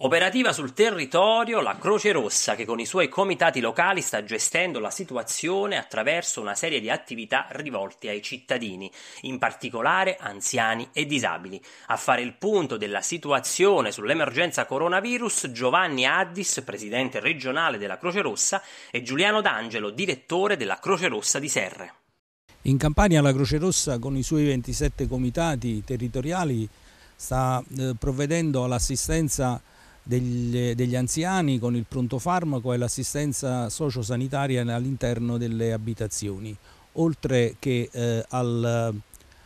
Operativa sul territorio la Croce Rossa che con i suoi comitati locali sta gestendo la situazione attraverso una serie di attività rivolte ai cittadini, in particolare anziani e disabili. A fare il punto della situazione sull'emergenza coronavirus Giovanni Addis, presidente regionale della Croce Rossa, e Giuliano D'Angelo, direttore della Croce Rossa di Serre. In Campania la Croce Rossa con i suoi 27 comitati territoriali sta eh, provvedendo all'assistenza degli, degli anziani con il pronto farmaco e l'assistenza sociosanitaria all'interno delle abitazioni, oltre che eh, al,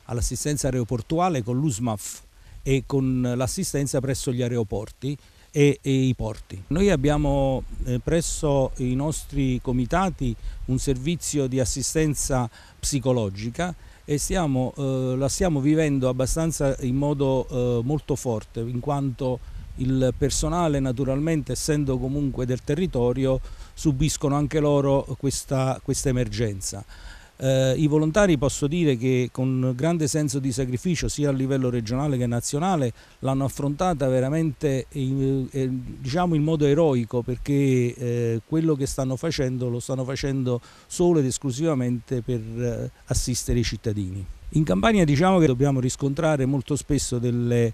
all'assistenza aeroportuale con l'USMAF e con l'assistenza presso gli aeroporti e, e, i porti. Noi abbiamo eh, presso i nostri comitati un servizio di assistenza psicologica e stiamo, eh, la stiamo vivendo abbastanza in modo eh, molto forte in quanto il personale naturalmente essendo comunque del territorio subiscono anche loro questa, questa emergenza. Eh, I volontari posso dire che con grande senso di sacrificio sia a livello regionale che nazionale l'hanno affrontata veramente in, eh, diciamo in modo eroico perché eh, quello che stanno facendo lo stanno facendo solo ed esclusivamente per eh, assistere i cittadini. In Campania diciamo che dobbiamo riscontrare molto spesso delle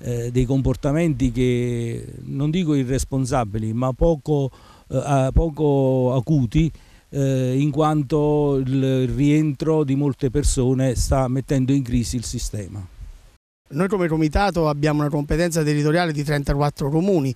eh, dei comportamenti che non dico irresponsabili ma poco, eh, poco acuti eh, in quanto il rientro di molte persone sta mettendo in crisi il sistema. Noi come comitato abbiamo una competenza territoriale di 34 comuni,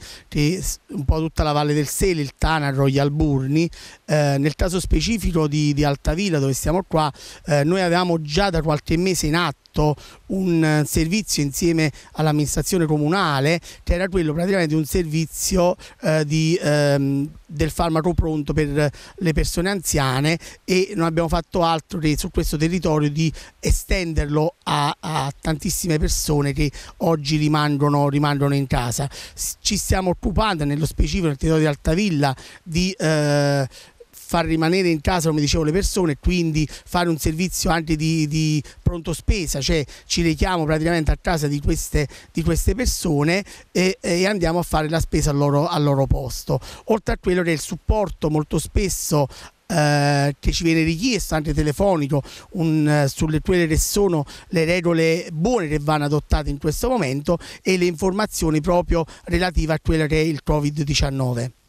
un po' tutta la Valle del Sele, il Tanaro, gli Alburni. Eh, nel caso specifico di, di, Altavilla dove stiamo qua, eh, noi avevamo già da qualche mese in atto fatto un servizio insieme all'amministrazione comunale che era quello praticamente un servizio eh, di, ehm, del farmaco pronto per le persone anziane e non abbiamo fatto altro che su questo territorio di estenderlo a, a tantissime persone che oggi rimangono, rimangono, in casa. Ci stiamo occupando nello specifico nel territorio di Altavilla di eh, far rimanere in casa come dicevo le persone e quindi fare un servizio anche di, di pronto spesa, cioè ci rechiamo praticamente a casa di queste, di queste persone e, e, andiamo a fare la spesa al loro, al loro posto. Oltre a quello che è il supporto molto spesso eh, che ci viene richiesto anche telefonico un, sulle quelle che sono le regole buone che vanno adottate in questo momento e le informazioni proprio relative a quello che è il Covid-19.